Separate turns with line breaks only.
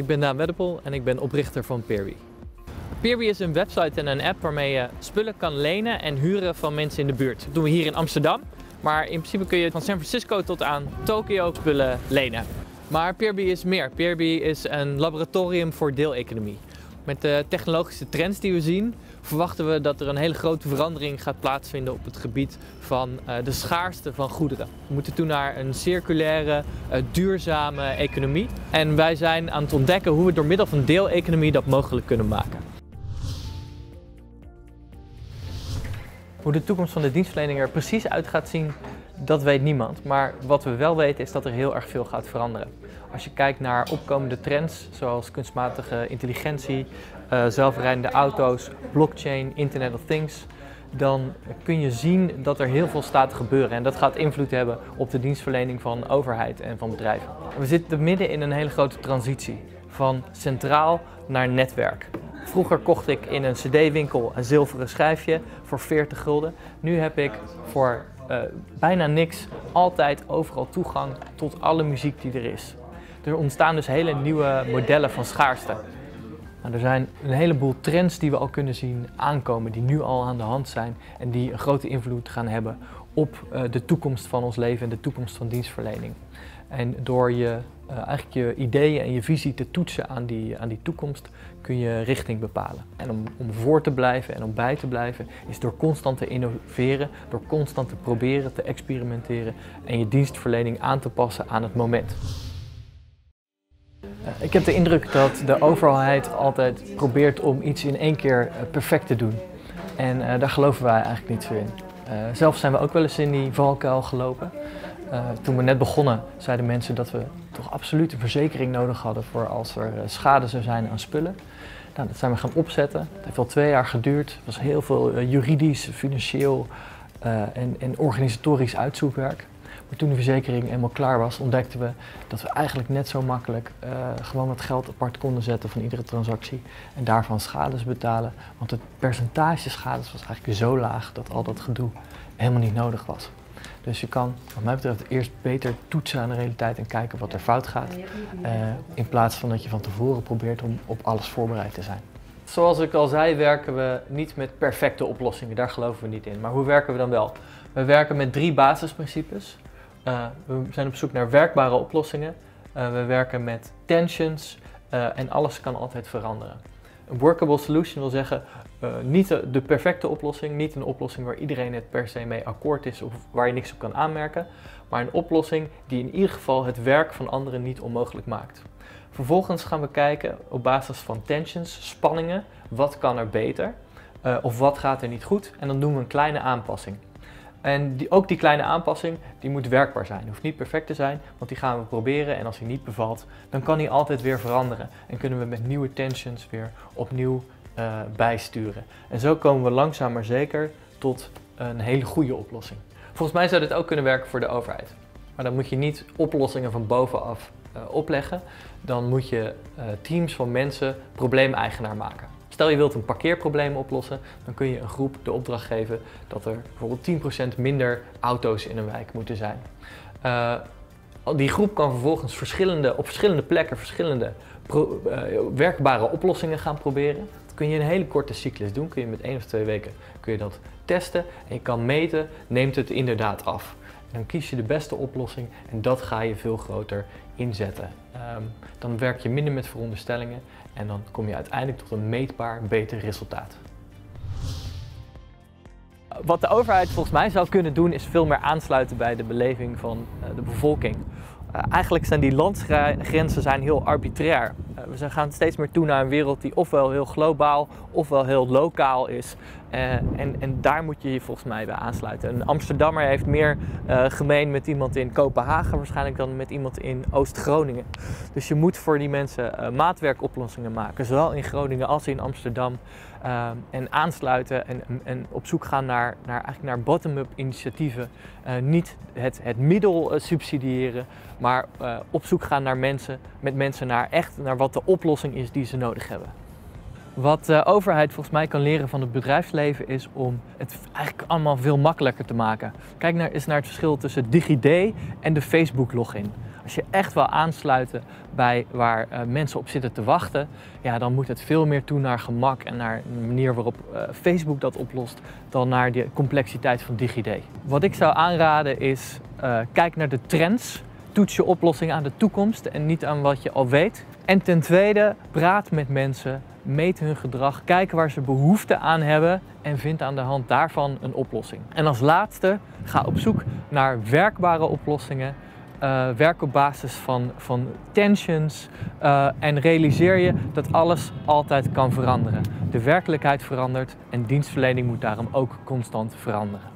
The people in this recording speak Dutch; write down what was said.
Ik ben Daan Weddepel en ik ben oprichter van Peerby. Peerby is een website en een app waarmee je spullen kan lenen en huren van mensen in de buurt. Dat doen we hier in Amsterdam, maar in principe kun je van San Francisco tot aan Tokio spullen lenen. Maar Peerby is meer. Peerby is een laboratorium voor deeleconomie. Met de technologische trends die we zien, verwachten we dat er een hele grote verandering gaat plaatsvinden op het gebied van uh, de schaarste van goederen. We moeten toe naar een circulaire, uh, duurzame economie. En wij zijn aan het ontdekken hoe we door middel van deeleconomie dat mogelijk kunnen maken. Hoe de toekomst van de dienstverlening er precies uit gaat zien, dat weet niemand. Maar wat we wel weten is dat er heel erg veel gaat veranderen. Als je kijkt naar opkomende trends zoals kunstmatige intelligentie, uh, zelfrijdende auto's, blockchain, Internet of Things, dan kun je zien dat er heel veel staat te gebeuren. En dat gaat invloed hebben op de dienstverlening van overheid en van bedrijven. We zitten midden in een hele grote transitie van centraal naar netwerk. Vroeger kocht ik in een cd-winkel een zilveren schijfje voor 40 gulden. Nu heb ik voor uh, bijna niks altijd overal toegang tot alle muziek die er is. Er ontstaan dus hele nieuwe modellen van schaarste. Nou, er zijn een heleboel trends die we al kunnen zien aankomen, die nu al aan de hand zijn en die een grote invloed gaan hebben op uh, de toekomst van ons leven en de toekomst van dienstverlening. En door je, uh, eigenlijk je ideeën en je visie te toetsen aan die, aan die toekomst, kun je richting bepalen. En om, om voor te blijven en om bij te blijven, is door constant te innoveren, door constant te proberen, te experimenteren en je dienstverlening aan te passen aan het moment. Eh, ik heb de indruk dat de overheid altijd probeert om iets in één keer eh, perfect te doen. En daar geloven wij eigenlijk niet zo in. Zelf zijn we ook wel eens in die valkuil gelopen. Uh, toen we net begonnen zeiden mensen dat we toch absoluut een verzekering nodig hadden voor als er schade zou zijn aan spullen. Nou, dat zijn we gaan opzetten. Het heeft al twee jaar geduurd. Het was heel veel juridisch, financieel en, en organisatorisch uitzoekwerk. Maar toen de verzekering eenmaal klaar was, ontdekten we dat we eigenlijk net zo makkelijk uh, gewoon wat geld apart konden zetten van iedere transactie en daarvan schades betalen. Want het percentage schades was eigenlijk zo laag dat al dat gedoe helemaal niet nodig was. Dus je kan, wat mij betreft, eerst beter toetsen aan de realiteit en kijken wat er fout gaat. Uh, in plaats van dat je van tevoren probeert om op alles voorbereid te zijn. Zoals ik al zei, werken we niet met perfecte oplossingen. Daar geloven we niet in. Maar hoe werken we dan wel? We werken met drie basisprincipes. Uh, we zijn op zoek naar werkbare oplossingen. Uh, we werken met tensions uh, en alles kan altijd veranderen. Een workable solution wil zeggen niet de, perfecte oplossing, niet een oplossing waar iedereen het per se mee akkoord is of waar je niks op kan aanmerken, maar een oplossing die in ieder geval het werk van anderen niet onmogelijk maakt. Vervolgens gaan we kijken op basis van tensions, spanningen, wat kan er beter of wat gaat er niet goed en dan doen we een kleine aanpassing. En ook die kleine aanpassing, die moet werkbaar zijn. Hoeft niet perfect te zijn, want die gaan we proberen. En als die niet bevalt, dan kan die altijd weer veranderen. En kunnen we met nieuwe tensions weer opnieuw uh, bijsturen. En zo komen we langzaam maar zeker tot een hele goede oplossing. Volgens mij zou dit ook kunnen werken voor de overheid. Maar dan moet je niet oplossingen van bovenaf uh, opleggen. Dan moet je uh, teams van mensen probleemeigenaar maken. Stel je wilt een parkeerprobleem oplossen, dan kun je een groep de opdracht geven dat er bijvoorbeeld 10% minder auto's in een wijk moeten zijn. Uh, die groep kan vervolgens verschillende, op verschillende plekken verschillende uh, werkbare oplossingen gaan proberen. Dat kun je in een hele korte cyclus doen. Kun je met één of twee weken kun je dat testen en je kan meten, neemt het inderdaad af. Dan kies je de beste oplossing en dat ga je veel groter inzetten. Um, dan werk je minder met veronderstellingen en dan kom je uiteindelijk tot een meetbaar beter resultaat. Wat de overheid volgens mij zou kunnen doen is veel meer aansluiten bij de beleving van uh, de bevolking. Uh, eigenlijk zijn die landsgrenzen zijn heel arbitrair. Uh, we gaan steeds meer toe naar een wereld die ofwel heel globaal ofwel heel lokaal is. Uh, en, en, daar moet je je volgens mij bij aansluiten. Een Amsterdammer heeft meer gemeen met iemand in Kopenhagen waarschijnlijk dan met iemand in Oost-Groningen. Dus je moet voor die mensen maatwerkoplossingen maken, zowel in Groningen als in Amsterdam. Uh, en aansluiten en, en, op zoek gaan naar, naar, eigenlijk naar bottom-up initiatieven. Uh, niet het, het middel uh, subsidiëren, maar op zoek gaan naar mensen, met mensen naar echt naar wat de oplossing is die ze nodig hebben. Wat de overheid volgens mij kan leren van het bedrijfsleven is om het eigenlijk allemaal veel makkelijker te maken. Kijk naar, eens naar het verschil tussen DigiD en de Facebook-login. Als Als je echt wil aansluiten bij waar uh, mensen op zitten te wachten, ja, dan moet het veel meer toe naar gemak en naar de manier waarop uh, Facebook dat oplost, dan naar de complexiteit van DigiD. Wat ik zou aanraden is, kijk naar de trends. Toets je oplossing aan de toekomst en niet aan wat je al weet. En ten tweede, praat met mensen, meet hun gedrag, kijk waar ze behoefte aan hebben en vind aan de hand daarvan een oplossing. En als laatste, ga op zoek naar werkbare oplossingen uh, werk op basis van, van tensions uh, en realiseer je dat alles altijd kan veranderen. De werkelijkheid verandert en dienstverlening moet daarom ook constant veranderen.